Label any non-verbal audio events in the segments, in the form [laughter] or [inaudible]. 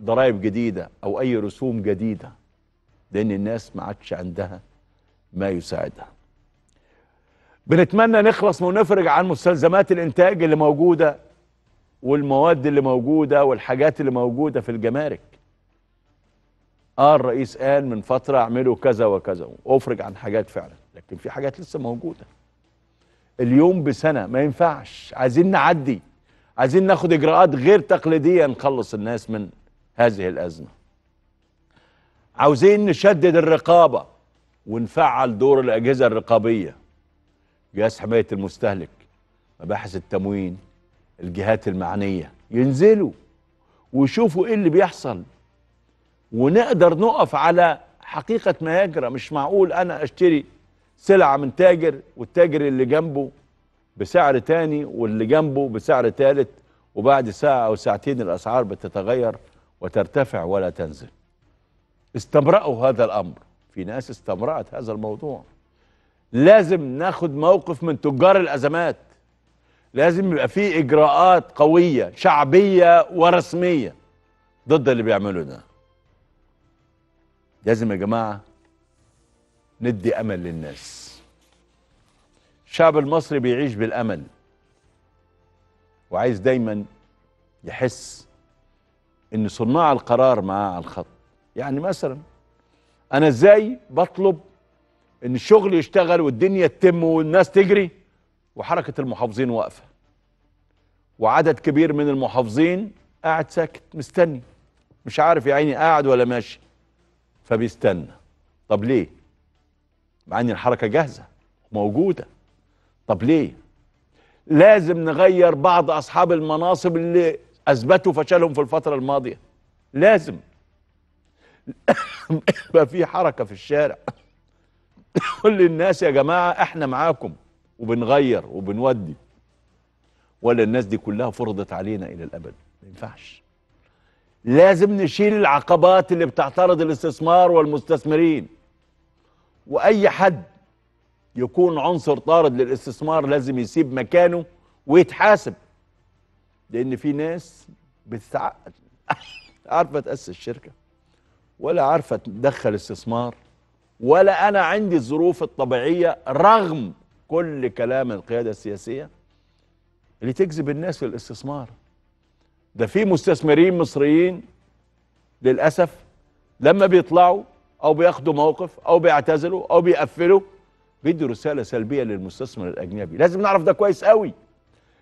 ضرائب جديدة أو أي رسوم جديدة لأن الناس ما عادش عندها ما يساعدها. بنتمنى نخلص ونفرج عن مستلزمات الإنتاج اللي موجودة والمواد اللي موجودة والحاجات اللي موجودة في الجمارك. آه الرئيس قال من فترة أعملوا كذا وكذا وأفرج عن حاجات فعلا لكن في حاجات لسه موجودة. اليوم بسنة ما ينفعش عايزين نعدي عايزين ناخد إجراءات غير تقليدية نخلص الناس من هذه الأزمة. عاوزين نشدد الرقابة ونفعل دور الأجهزة الرقابية. جهاز حماية المستهلك مباحث التموين الجهات المعنية. ينزلوا ويشوفوا إيه اللي بيحصل. ونقدر نقف على حقيقة ما يجرى مش معقول أنا أشتري سلعة من تاجر والتاجر اللي جنبه بسعر تاني واللي جنبه بسعر تالت وبعد ساعة أو ساعتين الأسعار بتتغير. وترتفع ولا تنزل. استمرأوا هذا الأمر. في ناس استمرأت هذا الموضوع. لازم ناخد موقف من تجار الأزمات. لازم يبقى في إجراءات قوية شعبية ورسمية ضد اللي بيعملوا ده. لازم يا جماعة ندي أمل للناس. الشعب المصري بيعيش بالأمل. وعايز دايما يحس ان صناع القرار معاه على الخط. يعني مثلا أنا إزاي بطلب إن الشغل يشتغل والدنيا تتم والناس تجري وحركة المحافظين واقفة. وعدد كبير من المحافظين قاعد ساكت مستني. مش عارف يا عيني قاعد ولا ماشي. فبيستنى. طب ليه؟ مع إن الحركة جاهزة موجوده طب ليه؟ لازم نغير بعض أصحاب المناصب اللي أثبتوا فشلهم في الفترة الماضية. لازم. [coughs] يبقى في حركة في الشارع. [coughs] قول للناس يا جماعة إحنا معاكم وبنغير وبنودي. ولا الناس دي كلها فرضت علينا إلى الأبد. ما ينفعش. لازم نشيل العقبات اللي بتعترض الاستثمار والمستثمرين. وأي حد يكون عنصر طارد للاستثمار لازم يسيب مكانه ويتحاسب. لأن في ناس بتتعقد [laughs] عارفة تأسس شركه ولا عارفة تدخل استثمار ولا أنا عندي الظروف الطبيعية رغم كل كلام القيادة السياسية اللي تجذب الناس للاستثمار ده في مستثمرين مصريين للأسف لما بيطلعوا أو بياخدوا موقف أو بيعتزلوا أو بيقفلوا بيدوا رسالة سلبية للمستثمر الأجنبي. لازم نعرف ده كويس قوي.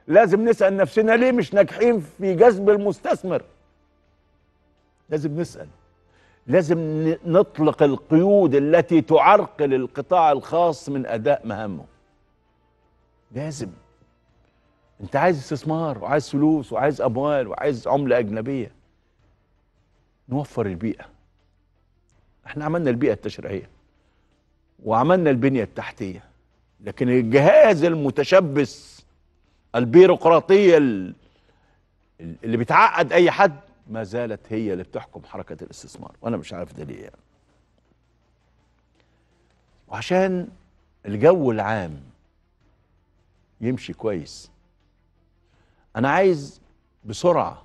لازم نسأل نفسنا ليه مش ناجحين في جذب المستثمر؟ لازم نسأل. لازم نطلق القيود التي تعرقل القطاع الخاص من أداء مهامه لازم. أنت عايز استثمار وعايز فلوس وعايز أموال وعايز عملة أجنبية. نوفر البيئة. إحنا عملنا البيئة التشريعية وعملنا البنية التحتية. لكن الجهاز المتشبث البيروقراطية اللي بتعقد أي حد ما زالت هي اللي بتحكم حركة الاستثمار وأنا مش عارف ده ليه يعني. وعشان الجو العام يمشي كويس أنا عايز بسرعة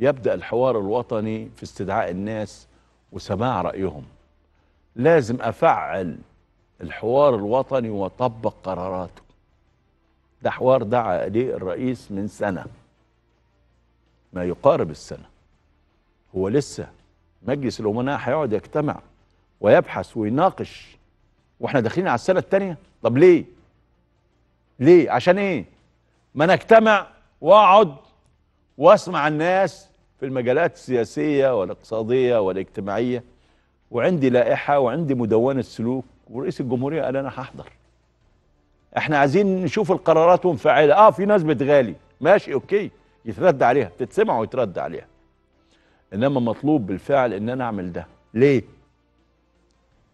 يبدأ الحوار الوطني في استدعاء الناس وسماع رأيهم لازم أفعل الحوار الوطني وأطبق قراراته ده حوار دعا اليه الرئيس من سنة. ما يقارب السنة. هو لسه مجلس الأمناء هيقعد يجتمع ويبحث ويناقش وإحنا داخلين على السنة الثانية طب ليه؟ ليه؟ عشان إيه؟ ما نجتمع وأقعد وأسمع الناس في المجالات السياسية والاقتصادية والاجتماعية. وعندي لائحة وعندي مدونة سلوك ورئيس الجمهورية قال أنا هحضر. إحنا عايزين نشوف القرارات منفعلة. آه في ناس بتغالي. ماشي أوكي. يترد عليها تتسمع ويترد عليها. إنما مطلوب بالفعل إن أنا أعمل ده. ليه؟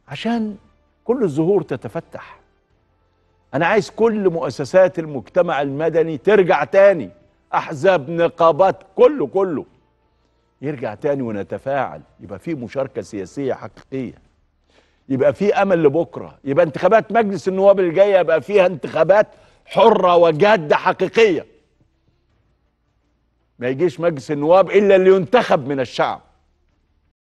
عشان كل الزهور تتفتح. أنا عايز كل مؤسسات المجتمع المدني ترجع تاني. أحزاب نقابات كله كله. يرجع تاني ونتفاعل. يبقى في مشاركة سياسية حقيقية. يبقى في أمل لبكرة. يبقى انتخابات مجلس النواب اللي جاية يبقى فيها انتخابات حرة وجادة حقيقية. ما يجيش مجلس النواب إلا اللي ينتخب من الشعب.